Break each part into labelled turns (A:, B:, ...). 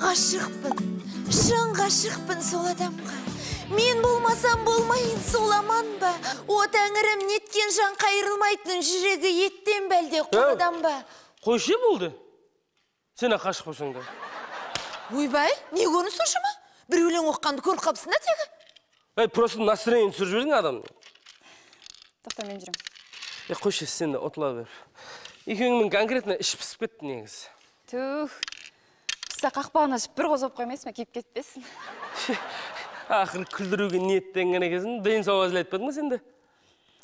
A: ғашықпын шын ғашықпын сол адамға. Мен болмасам болмайын сол аман ба? О тәңірім неткен жан қайырылмайтын жүрегі еттен бе әлде қолдан ба?
B: қойшы болды. Сен ақ ғашық болсаң да.
A: Ойбай не көрініс соншама? Бір өлең оқығанды көріп қалыпсың да тегі.
B: Ей просто настроение түсіріп жібердің адамның.
C: Тоқта мен жүремін
B: е қойшы сен де ұтыла бер. Екеуіңнің конкретно іш пісіп кетті негізі.
C: Тух. Піса қақпағын ашып бір қозғап қоймайсың ба киіп кетпесін.
B: Ақыры күлдіруге ниеттенген екенсің дені сау әзіл айтпадың ба сен де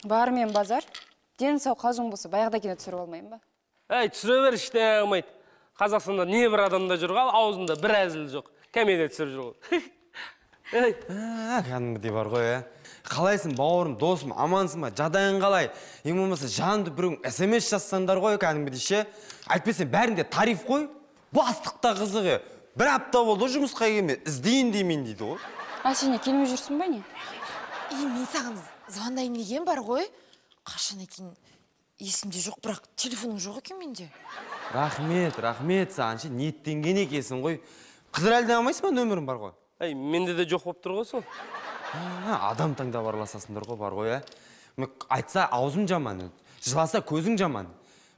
C: бар мен базар дені сау қалжың болса баяғыда кино түсіріп алмаймын ба?
B: Әй түсіре бер ештеңе қылмайды қазақстанда небір адамда жүр ал аузында бір әзіл жоқ. Комедия түсіріп жүр ғой
D: ә, кәдімгідей бар ғой ә. Қалайсың бауырым досым амансың ба? Жағдайың қалай? Ең болмаса жанымды біреу смс жазсаңдар ғой кәдімгідей ше. Әйтпесе бәрінде тариф қой. Бастық та қызық е бір апта болды ғой жұмысқа келмей іздейін деймін дейді ғой
C: а сен не келмей жүрсің ба не?
A: И мен саған звондайын деген бар ғой. Қашан екен есімде жоқ бірақ телефоның жоқ екен менде.
D: Рахмет рахмет саған ше ниеттенген екенсің ғой. Қыдырәліден алмайсың ба? Нөмірім бар ғой.
B: Әй менде де жоқ болып тұр ғой сол.
D: А, адам таңдап араласасыңдар ғой бар ғой ә. Айтса аузым жаман жыласа көзің жаман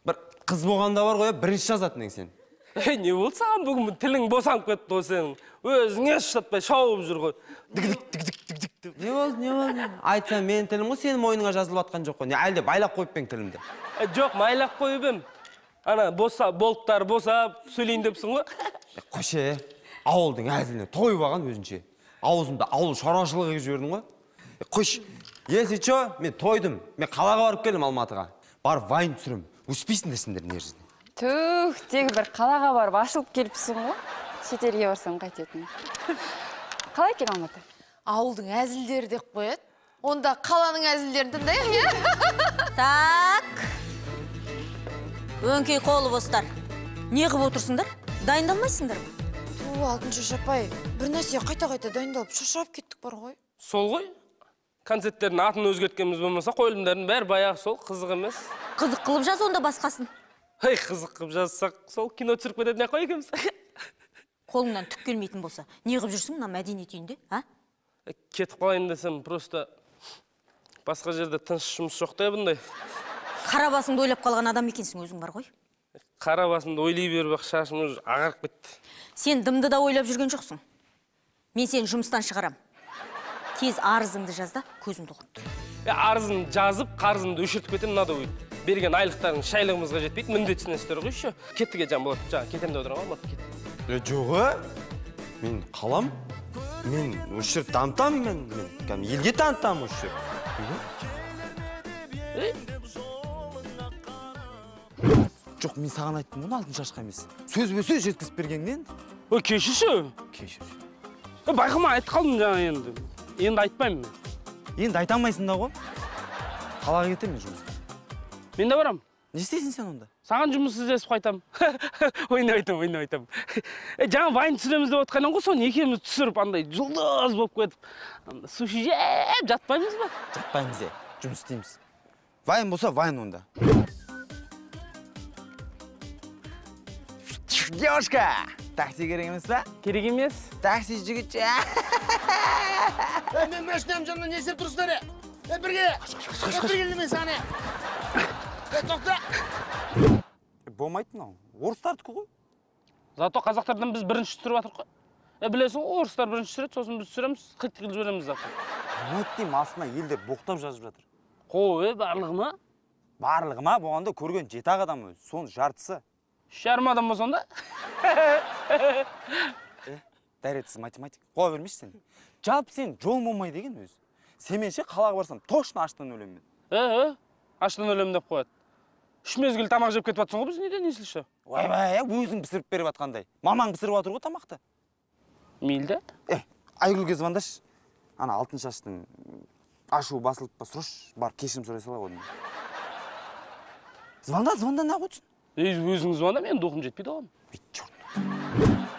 D: бір қыз болғанда бар ғой ә, бірінші жазатын едің сен.
B: Ей не болды саған бүгін тілің босанып кетті ғой сенің. Өзіңе ұштатпай шауып жүр ғой. Дігдік дігдік дігдік деп
D: не болды не болды. Айтсам менің тілім ғой сенің мойныңа жазылып жатқан жоқ қой. Не әлде байлап қойып па едің тілімді?
B: Е, жоқ майлап қойып едім ана боса болттар босап сөйлейін депсің ғой.
D: Қойшы ауылдың әзіліне тойып алған өзінше. Аузымда ауыл шаруашылығы қылып жібердің ғой. Қойшы если че мен тойдым. Мен қалаға барып келдім алматыға. Барып вайн түсіремін өспейсіңдер сендер мына жерде.
C: Тух тегі бір қалаға барып ашылып келіпсің ғой. Шетелге барсам қайтетін. Қалай екен алматы?
A: Ауылдың әзілдері деп қояды онда қаланың әзілдерін тыңдайық иә?
E: Так. Өңкей қолы бостар. Не қылып отырсыңдар? Дайындалмайсыңдар ма?
A: Ту алтыншаш апай бір нәрсеге қайта қайта дайындалып шаршап кеттік бар ғой.
B: Сол ғой. Концерттердің атын өзгерткеніміз болмаса қойылымдардың бәрі баяғы сол қызық емес.
E: Қызық қылып жаз онда басқасын.
B: Ей қызық қылып жазсақ сол кино түсіріп кететін ақ қой екеуміз.
E: Қолыңнан түк келмейтін болса. Не қылып жүрсің мына мәдениет үйінде а?
B: Е, кетіп қалайын десем просто басқа жерде тыныш жұмыс жоқ та бұндай.
E: Қара басыңды ойлап қалған адам екенсің өзің бар ғой.
B: Қара басымды ойлай беріп ақ шашым уже ағарып кетті.
E: Сен дымды да ойлап жүрген жоқсың. Мен сені жұмыстан шығарам. Тез арызыңды жаз да көзімді құрт
B: е арызымды жазып қарызымды өшіртіп кетемін мынадай берген айлықтарың шайлығымызға жетпейді міндетсінесіздер ғой еще. Кеттік е жан болады жаңа кетемін деп отырған ғой кет
D: е жоқ мен қалам мен осы жерді дамытамын мен мен кәдімгі елге танытамын осы жерді жоқ мен саған айттым ғой алтын шашқа емес. Сөзбе сөз жеткізіп бергеннен.
B: Ой кешірші.
D: Кешір.
B: Е байқамай айтып қалдым жаңа енді. Енді айтпаймын мен.
D: Енді айта алмайсың да ғой. Қалаға кетемін мен жұмысқа.
B: Мен де барамын.
D: Не істейсің сен онда?
B: Саған жұмыс іздесіп қайтамын. Ойнап айтамын ойнап айтамын. Е жаңа вайн түсіреміз деп отқан едім ғой соны екеуміз түсіріп андай жұлдыз болып кетіп суши жеп жатпаймыз ба?
D: Жатпаймыз е жұмыс істейміз. Вайн болса вайн онда. Девушка такси керек емес па?
B: Керек емес.
D: Такси жігітше
F: мен машинамның жанында не істеп тұрсыздар е? Е бірге. Бірге мен саған тоқта
D: болмайды мынау? Орыстардікі ғой.
B: Зато қазақтардан біз бірінші түсіріп жатырмық қой. Е білесің ғой орыстар бірінші түсіреді сосын біз түсіреміз хит қылып жібереміз завтра
D: болмайды деймін астына елдер боқтап жазып жатыр.
B: Қой барлығы ма
D: барлығы ма болғанда көрген жеті ақ адам өзі соның жартысы.
B: үш жарым адам болса онда.
D: Дәретсіз математик қоя бермейші сен? Жалпы сен жолың болмайды екен өзі. Сен ше қалаға барсам точно аштан өлемін мен.
B: Аштан өлемін деп қояды. Үш мезгіл тамақ жеп кетіп жатсың ғой біз неден естілші.
D: Ойбай өзің пісіріп беріп жатқандай. Мамаң пісіріп жатыр ғой тамақты.
B: Мейлі
D: е айгүлге звондашы. Ана алтын шаштың ашуы басылып па? Сұрашы барып кешірім сұрай салайық одан звонда звонда неғып отырсың?
B: Ей өзің звонда менің духым жетпейді оған.
D: Черт